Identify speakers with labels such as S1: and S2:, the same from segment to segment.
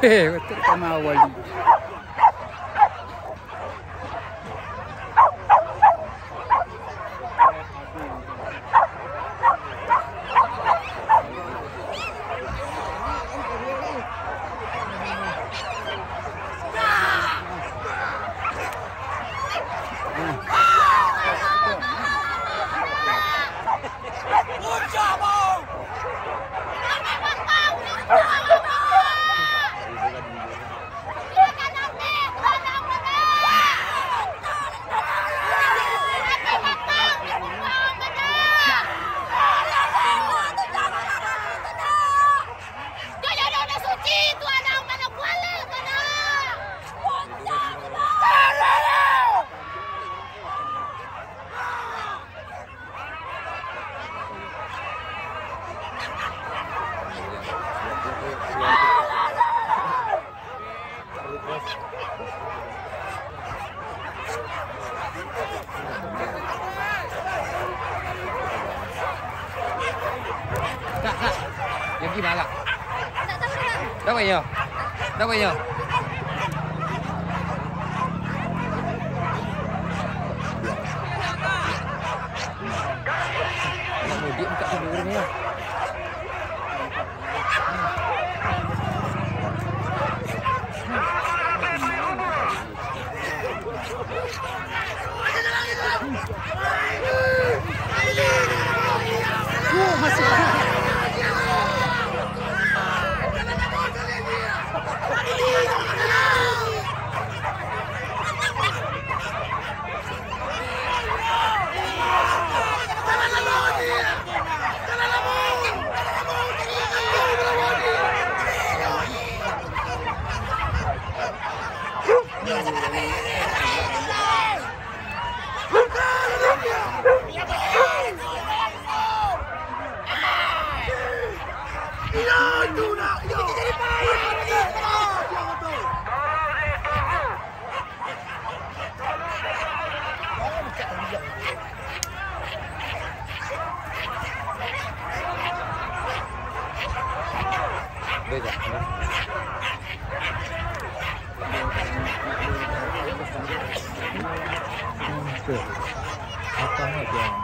S1: Hey, what the hell am I Yang gimana kak? Dapat ya? Dapat ya? Nak mudik buka sendiri ni ya. Beza. Kita mau lihat.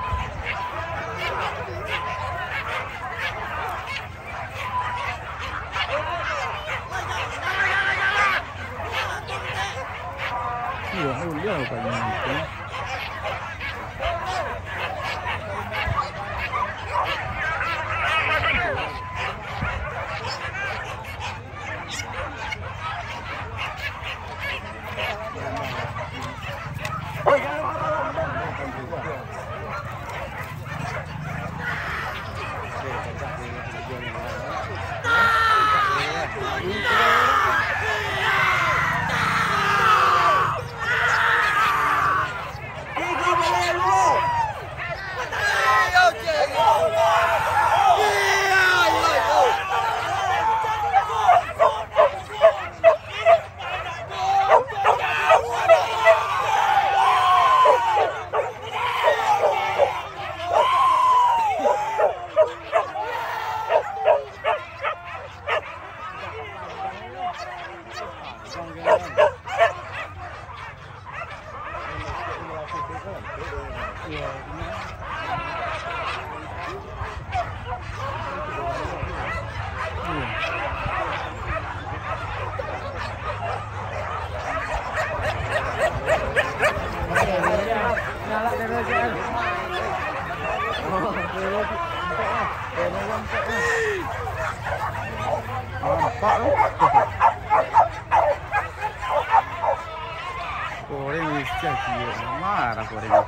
S1: Yeah.
S2: Ништяки, Мара,
S3: корень.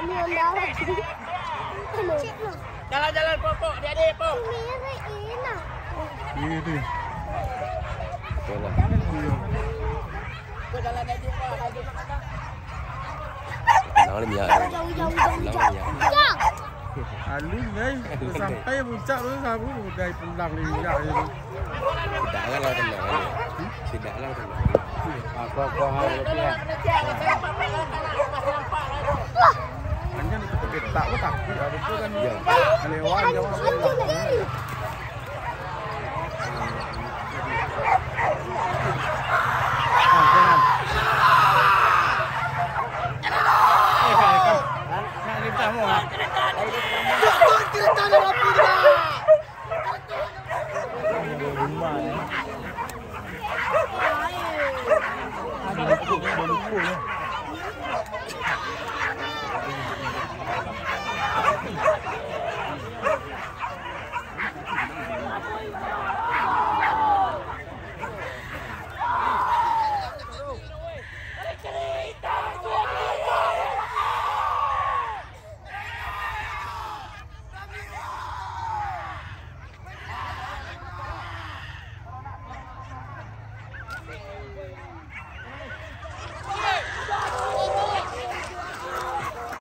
S4: I'm
S1: your mouth. Adik pok. Adik
S4: Lang ni ya.
S2: Jauh jauh jauh
S4: vậy
S2: jauh.
S4: ni ya.
S2: Jauh.
S3: Alun đấy, sampai puncak tu sabu dari pulang ni ya.
S4: Tidaklah lah tenang. Tidaklah tenang.
S3: Aku aku hal dia. Tak takut ada tu kan.
S4: Ya.
S3: Lewat jauh
S2: Aduh lagi.